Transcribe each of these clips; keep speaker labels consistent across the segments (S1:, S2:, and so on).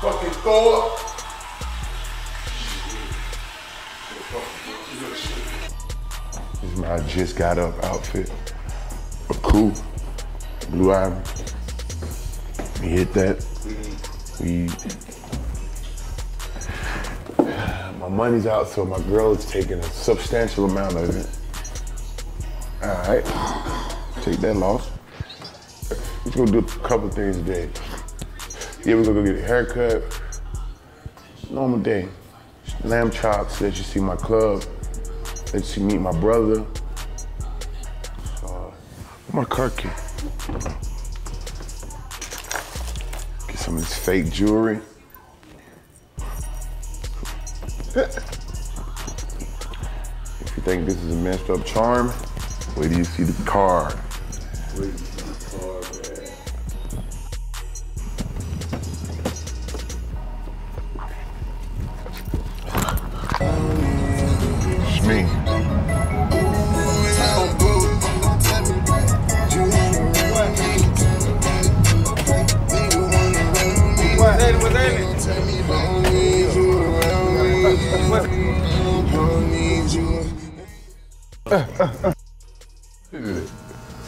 S1: Fucking up. This is my just got up outfit. But cool. Blue Ivy. We hit that. We my money's out, so my girl is taking a substantial amount of it. All right, take that loss. We're gonna do a couple things today. Yeah, we're gonna go get a haircut. Normal day. Lamb chops, let you see my club. Let you meet my brother. Uh, my car key. Get some of this fake jewelry. If you think this is a messed up charm, wait till you see the card.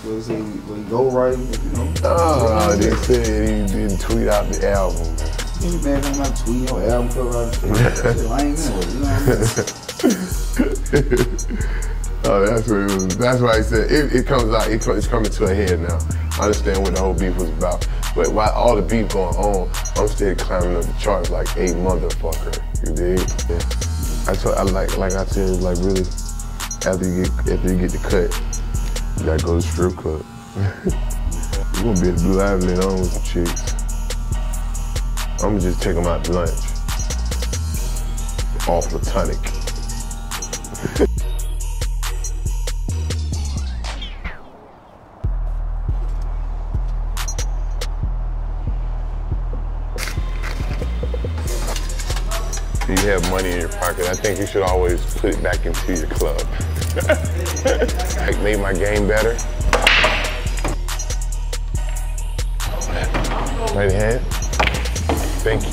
S2: Was he, was go right? You know,
S1: Oh, they said he didn't tweet out the album.
S2: man I'm not tweeting your album. You?
S1: Oh, that's what it was. That's why I said it, it comes out. It, it's coming to a head now. I understand what the whole beef was about, but while all the beef going on, I'm still climbing up the charts like a motherfucker. You dig? Yeah. I told, I like, like I said, like really, after you get, after you get the cut, you gotta go to the strip club. you gonna be at the Blue Ivy on with the chicks. I'm gonna just take them out to lunch. All platonic. You have money in your pocket, I think you should always put it back into your club. like made my game better. Right hand. Thank you.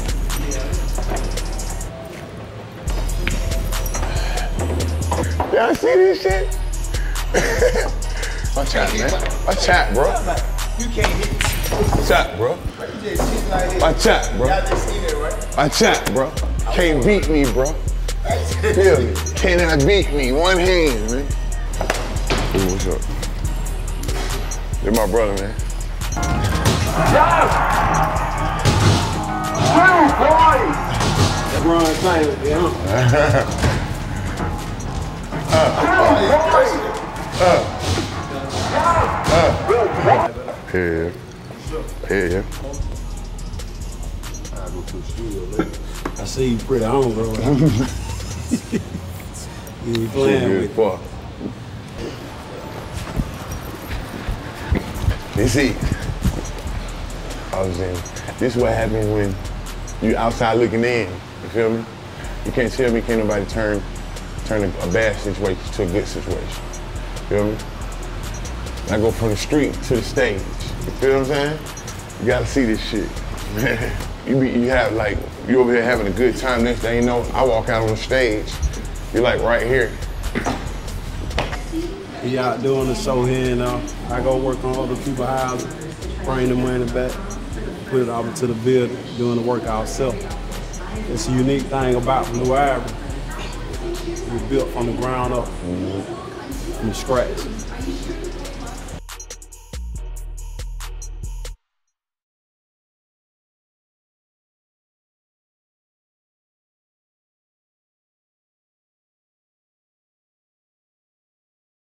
S1: Y'all see this shit? Watch out, man. Watch out, bro.
S3: You can't hit.
S1: Watch out, bro.
S3: You just shit like this.
S1: Watch out, bro.
S3: Y'all just see that, right?
S1: Watch out, bro. Can't beat me, bro. Feel me? Cannot beat me. One hand, man. Hey, what's up? They're my brother, man.
S2: LeBron James, you know.
S1: Hell yeah. Hell yeah.
S2: I go to the studio later. I see you pretty on, bro. you ain't playing with
S1: fuck. You see, I was saying, this is what happens when you outside looking in. You feel me? You can't tell me can't nobody turn turn a, a bad situation to a good situation. Feel me? I go from the street to the stage. You feel what I'm saying? You gotta see this shit. you be, you have like you over here having a good time. Next thing you know, I walk out on the stage. You're like right here.
S2: He out doing the show here and uh, I go work on other people's houses, bring the money back, put it over to the building, doing the work ourselves. It's a unique thing about Blue Ivory. We built from the ground up, from scratch.